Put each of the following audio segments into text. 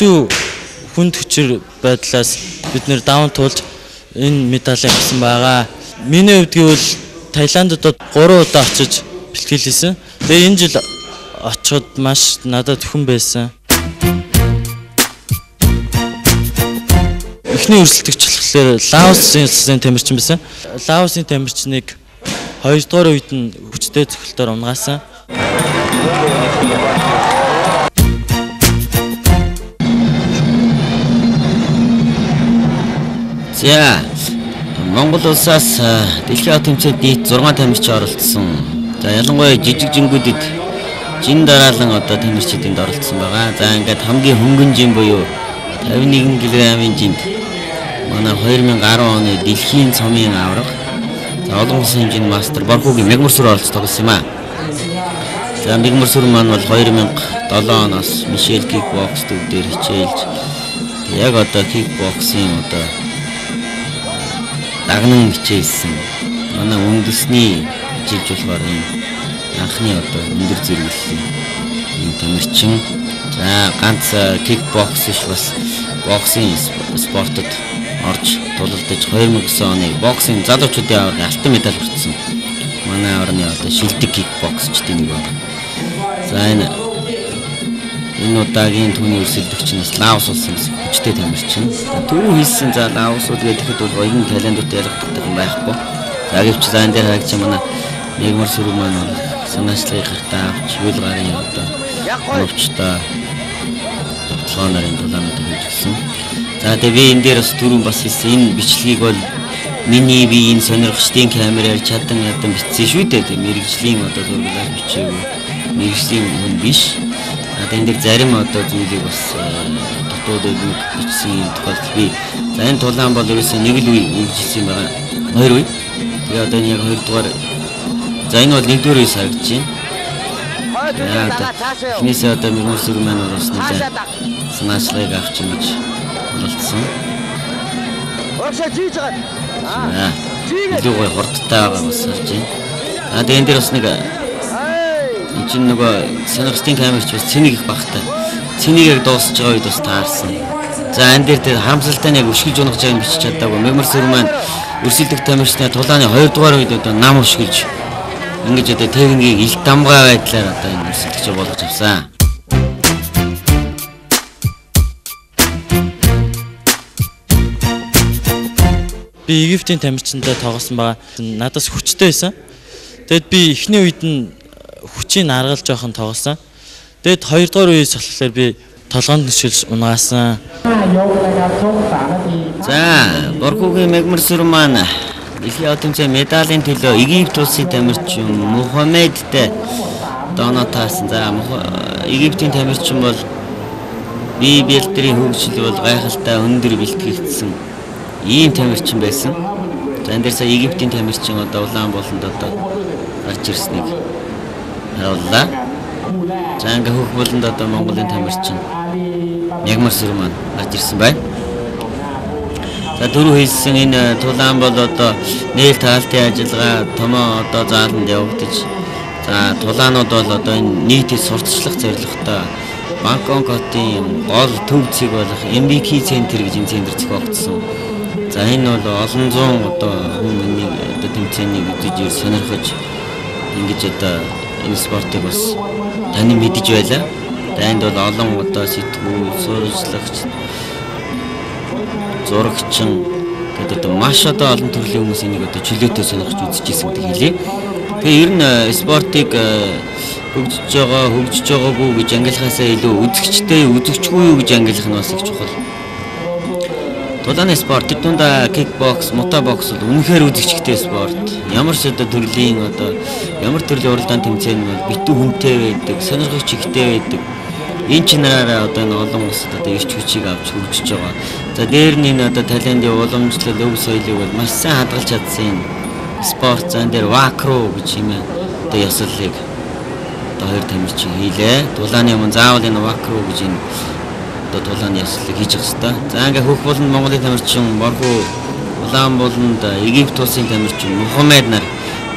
хэцүү хүнд хүчээр байдлаас бид нэр даун туулж энэ медалийг авсан байгаа. Миний хувьд гэвэл Таиландд 3 удаа очиж бэлтгэлээсэн. Тэгээ энэ жил очиход маш надад хүн байсан. Эхний өрсөлдөгч болохоор Лаосын тамирчин байсан. Лаосын тамирчныг 2 дугаар үед нь хүчтэй цохилтоор унгаасан. За Монгол улсаас дэлхийн хот тэмцээнд нийт 6 тамирчин оролцсон. За ялангуяа жижиг жингүүдэд жин дараалан одоо тамирчидынд оролцсон байгаа. За ингээд хамгийн хөнгөн жин буюу 51 кг-ийн жинд манай 2010 оны дэлхийн цомын авраг за олон улсын хэмжээний мастер Боркугийн Мегмөрсүр оролцож тоглосон юм аа. За Мегмөрсүр маань бол 2007 оноос Мишель кикбокс төв дээр хичээлж яг одоо кикбоксийн одоо дагнан хичээлсэн. Манай үндэсний болохоор юм анхны одоо өндөр зэрэглэлийн юм тамирчин. За ганц кикбокс биш бас боксing спортод орж тулалдаж 2009 оны боксинг залуучуудын аварга алтан медаль хүртсэн. Манай орны одоо шилдэг кикбоксчдын нэг байна. За энэ энэ удаагийн түүний өрсөлдөгч нь Лаос улсын хүчтэй тамирчин. Түрүү хийсэн за Лаос ул гэхэд бол баян талентууд ялгдаг юм байхгүй. За гэвч за энэ дээр харагч манай нэгмар сүрэг маань бол санаачлалыг гартаа авч үйл гарын одоо өвчтөө тоглоонарын дулаанууд хийжсэн. За тэгээ би энэ дээр бас түрүүн бас хэлсэн энэ бичлэгийг бол миний би энэ сонирхчдын камераар чадан ядан бичсэн шүү дээ. Тэгээ мэрэгжлийн одоо зурглал бичээгүй. Мэрэгжлийн хүн биш. Энэ дээр зарим одоо зүйлийг бас дутуудад нэг бичсэн тохиолдол би. За энэ тулаан бол ерөөсөө нэг л үе үржилсэн байгаа. Хоёр үе. Тэгээ одоо энэ яг хоёр дугаар. За энэ бол нэгдүгээр үе саргаж байна. Яа одоо мөрөс зүрх маань бас нэлээ санаачлагыг авч ингэж болцсон. Оршоо жийж байгаа. Аа. Илүү гой хурдтай байгаа бас харж байна. А тэгээ энэ дээр бас нэг энэ чинь нөгөө сонирхтын камерч бас цэнийг их багтай. Цэнийг яг дуусч байгаа үед бас таарсан. За энэ дээр тэр харамсалтай нэг өшгөж унах жааг бичиж чадаагүй. Мемор сүр маань өрсөлдөх тамирчны тулааны 2 дугаар үед одоо нам өшгөж ингэж одоо техникийг их дамгаа байдлаар одоо энэ өрсөлдөгч болгож авсан. Би Египтийн тамирчинтай тоглосон байгаа. Надаас хүчтэй байсан. Тэгэд би эхний үед нь хүчийг аргалж жоохон тоглосон. Тэгэд хоёрдугаар үеэс болохоор би толгоонд нишэлж унаасан. За, Боркугийн Мегмерсүр маань дэлхийн тэмцээн медалийн төлөө Египт улсын тамирчин Мухаммедтэй доноо таасан. За, Египтийн тамирчин бол бие бэлтрийн хөгжил бол гайхалтай өндөр бэлтгэгдсэн ийм тамирчин байсан. За энэ дээр сая Египтийн тамирчин одоо улаан болонд одоо гарч ирснийг харууллаа. За ингээ хөх болонд одоо Монголын тамирчин Ягмар сүр маань гарч ирсэн байна. За дөрөв хэлсэн энэ тулаан бол одоо нээл таалтын ажиллагаа томоо одоо зааланд явагдаж за тулаанууд бол одоо энэ нийтэд сурталчлах зорилготой Бангкок хотын гол төв зэг болох MBK центр гэж энэ центр зохиогдсон. За энэ бол олон зуун одоо хүн нэг одоо тэмцээнийг үзэж сонирхож ингэж одоо энэ спортыг бас таны мэдэж байлаа. Танд бол олон одоо сэтгүүл, сурвалжлагч, зурагчин гэдэг одоо маш одоо олон төрлийн хүмүүс энийг одоо чөлөөтэй сонирхож үзэж ирсэн гэдэг хэлье. Тэгээ ер нь спортыг хөгжиж байгаа, хөгжиж байгаагүй гэж ангилахаасаа илүү үзэгчтэй, үзэгчгүй юу гэж ангилах нь бас их чухал. Тулааны спорт тэднүүнд кикбокс, мотобокс бол үнэхээр үзэгчтэй спорт. Ямар ч одоо төрлийн одоо ямар төрлийн уралдаан тэмцээн бол битүү хүнтэй байдаг, сонирхогч ихтэй байдаг. Энэ чинараараа одоо энэ олон улсад одоо ирч хүчийг авч хөгжиж байгаа. За дээр нь энэ одоо талентын уламжлал өв соёлыг бол маш сайн хадгалж чадсан спорт зан дээр вакро гэж юм одоо ясаллыг одоо хоёр тамирчин хийлээ. Дулааны өмнө заавал энэ вакро гэж энэ одоо дулааны яслыг хийж явах хэрэгтэй. За ингээ хөх болон Монголын тамирчин Борхуу Улаан болонд Египт улсын тамирчин Мухаммед нар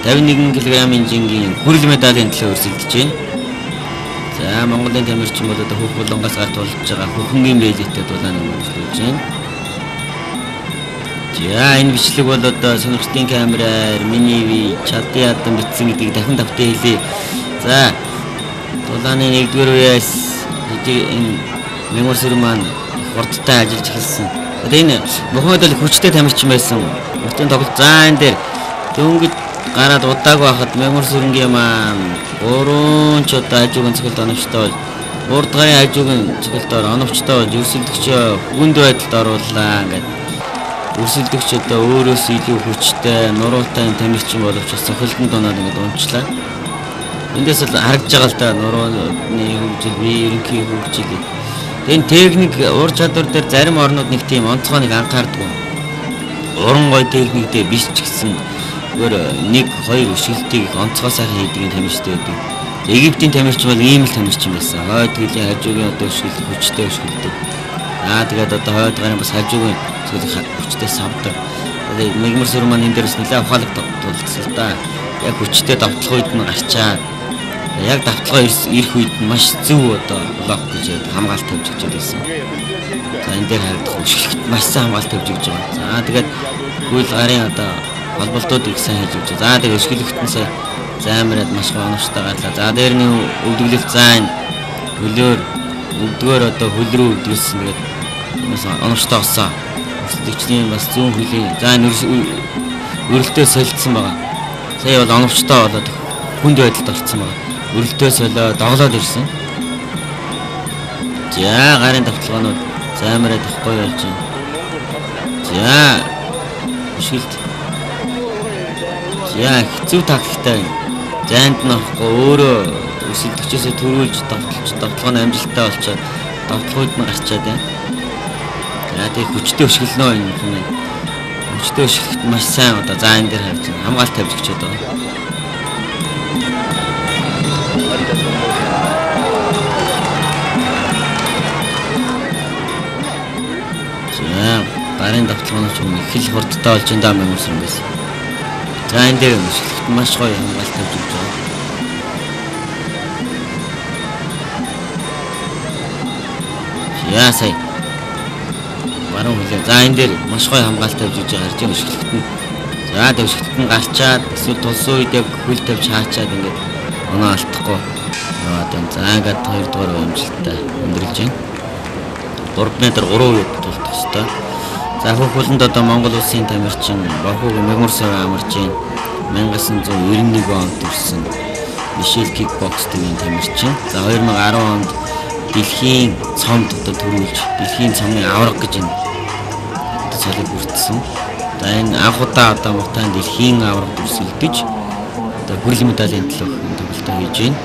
51 кг-ийн жингийн хүрэл медалийн төлөө өрсөлдөж байна. За Монголын тамирчин бол одоо хөх булангаас гарт болж байгаа хөхөнгийн бэлэттэй дулааны үйлчлүүлж байна. За энэ бичлэг бол одоо сонирхтын камераар миний чадын ядан бичсэн гэдгийг дахин давтан хэлье. За дулааны 1-р үеэс энэ мемор сэр маань хурдтай ажиллаж эхэлсэн. Одоо энэ Мухаммед бол хүчтэй тамирчин байсан. Хотын тоглолт за энэ дээр дөнгөж гараад удааг байхад мемор сүрэнгийн маань гурван ч одоо ажуугийн цогт оновчтой бол урд гарын ажуугийн цогтоор оновчтой бол өрсөлдөгч хүнд байдалд оруулаа ингээд өрсөлдөгч одоо өөрөөс илүү хүчтэй нуруутай тамирчин боловч цохилтон доноод ингээд унчлаа. Эндээс л харагдж байгаа л да нурууны хөгжил, бие ерөнхий хөгжил. Энэ техник ур чадвар дээр зарим орнууд нэг тийм онцгойг анхаардгүй. Уран гой техник дээр биш ч гэсэн зүгээр нэг хоёр өшөлтийг онцгой сайхан хийдэг тамирчтай байдаг. Египтийн тамирчин бол ийм л тамирчин байсан. Хойд хөлийн хажуугийн одоо өшгөл хүчтэй өшгөлдөг. Аа тэгээд одоо хойд гарын бас хажуугийн хүчтэй савдаг. Мэгмэр сүр маань энэ дээрс нэлээд ухаалаг тулцсан да. Яг хүчтэй давтлах үед нь гарчаад яг давталгаа ирэх үед нь маш зөв одоо блок гэж хамгаалт тавьж гэж байсан. За энэ дээр харагдах өшгөлт маш сайн хамгаалт тавьж гэж байгаа. За тэгээд хөл гарын одоо холболтууд их сайн хийж өгч. За тэгээ өшгөлөгтөнсөө займараад маш гоо оновчтой гарлаа. За дээр нь өвдөглөх зайн хөлөөр өвдгөөр одоо хөл рүү өвдгөлсөн тэгээд бас оновчтой болсон. Өсөлтөгчний бас зүүн хөлийн зайн өрөлтөө солилцсон байгаа. Сая бол оновчтой болоод хүнд байдалд орсон байгаа. Өрөлтөө солио доглоод ирсэн. За гарын давталгаанууд займараад ихгүй болж байна. За өшгөлт яа хэцүү тактиктай зайд нь авахгүй өөрөө өсөлтөгчөөсөө төрүүлж давталж давталгааны амжилттай болчоод давталгууд нь гарчаад байна. Яа тэг хүчтэй өшгөлнөө юм. Хүчтэй өшгөлт маш сайн одоо за энэ дээр харж байна. Хамгаалт тавьж өчөөд байгаа. Гарын давталгааны ч юм их л хурдтай болж энэ юм байсан. За энэ дээр өсөлт маш гоё хамгаалт өгч байгаа. Яа сая. Баруун хөлөө. За энэ дээр маш гоё хамгаалт тавьж өгч байгаа хэрэг өсөлт нь. За тэг өсөлт нь гарчаад эсвэл тулсан үед яг хөл тавьж хаачаад ингээд оноо алдахгүй. Одоо за ингээд 2 дугаар амжилттай өндөрлж байна. 3 метр 3 үед тулдах хэвээр. За хөх болонд одоо Монгол улсын тамирчин Бахуг Мегмурсав амарч байна. 1991 онд төрсэн Мишель кикбокс төвийн тамирчин. За 2010 онд дэлхийн цомд одоо төрүүлж дэлхийн цомын авраг гэж энэ цалиг бүрдсэн. За энэ анх удаа одоо Мутаан дэлхийн авраг төрсөлдөж одоо хүрэл медалийн төлөөх тоглолтоо хийж байна.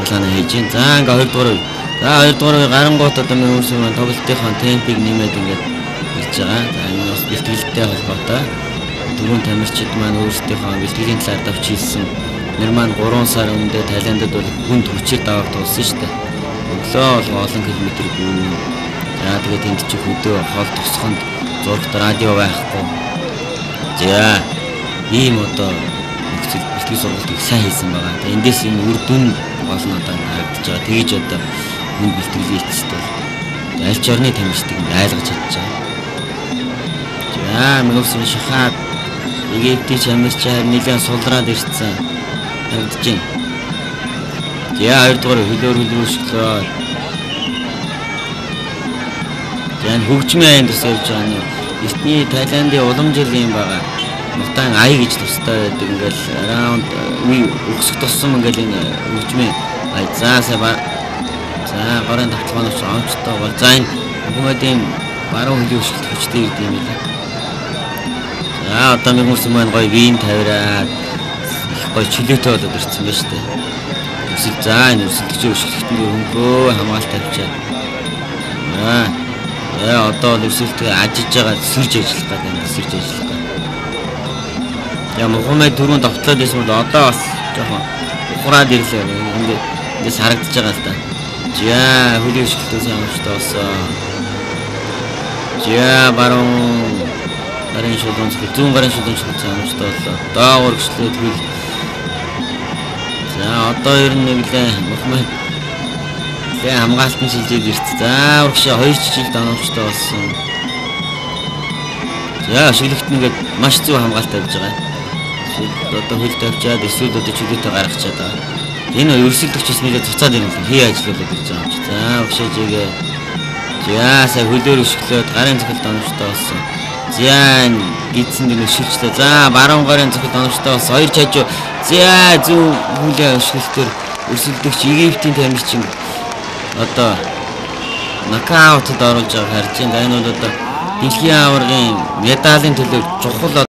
Улаана хийж байна. За ингээ 2 дугаар За хоёрдугаар гарангуут одоо миний өөрсөө маань тоглолтынхаа темпийг нэмээд ингээд ирж байгаа. За энэ бас бэлтгэлтэй холбоотой. Дөрөв тамирчид маань өөрсдийнхөө бэлтгэлийн талаар давч хийсэн. Нэр маань 3 сар өмнөдөө Таиландд бол хүнд хүчээр даваад тулсан шүү дээ. Өглөө бол олон километр гүйн. За тэгээд энд чи хөдөө хол тусаханд зургт радио байхгүй. За ийм одоо нөхцөл бэлтгэл сургалт их сайн хийсэн байгаа. Эндээс энэ үр дүн болно одоо харагдаж байгаа. Тэгэж одоо хүн бэлтгэлийн эцэстээ аль ч орны тамирчдыг айлгаж чадж байгаа. За мэгсэн шахаад Египтийн тамирчаар нэлээд сулраад ирсэн. Харагдаж байна. За хоёрдугаар хөлөөр хөлрөөшлөө. Яг хөгжмийн аянд төсөө явж байгаа нь эртний Таиландын улам жилийн байгаа. Мутан ая гэж тустай байдаг ингээл раунд үе өксөх туссан ингээл энэ хөгжмийн ая заасаа За гарын давталгаанаас онцтой бол за энэ хүмүүсийн баруун хөлийн өшөлт хүчтэй гэдэг юм байна. За одоо нэг хүмүүс маань гоё вин тавираад гоё чөлөөтэй болоод ирсэн байна шүү дээ. Өсөл за энэ өсөлтөч өшөлтөнд хөнгөө хамгаалт тавьчаад. Аа яа одоо өсөлтөө ажиж байгаа сэрж ажиллах гэдэг сэрж ажиллах. Яа Мухаммед түрүүнд давтлаад байсан бол одоо бас жоохон ухраад ирлээ. Ингээд эндээс харагдаж байгаа л да. За хөлийн өшөлтөөс амжтай болсон. За баруун гарын шулуун зүүн гарын шулуун амжтай боллоо. Доогор гүшлээд хөл. За одоо ер нь нэглээ Мухаммад Тэ хамгаалтын шилжээд ирц. За урагшаа хоёр жижиг доногчтой болсон. За шилэгт нэгээд маш зөв хамгаалт тавьж байгаа. Одоо хөл тавьчаад эсвэл одоо чөлөөтэй гаргачаад байгаа. Энэ өрсөлдөгчс нэлээд цуцаад юм хий ажиллуулаад ирж байгаа юм чи. За урагшаа жигээ. За сая хөлөөр өшгөлөөд гарын цохилт доногчтой болсон. За гидсэн дэр өшөлчлээ. За баруун гарын цохилт доногчтой болсон. Хоёр чажуу. За зөв хөлөө өшгөлтөөр өрсөлдөгч Египтийн тамирчин одоо нокаутд оруулж байгааг харж байна. Энэ бол одоо дэлхийн аваргын медалийн төлөө чухал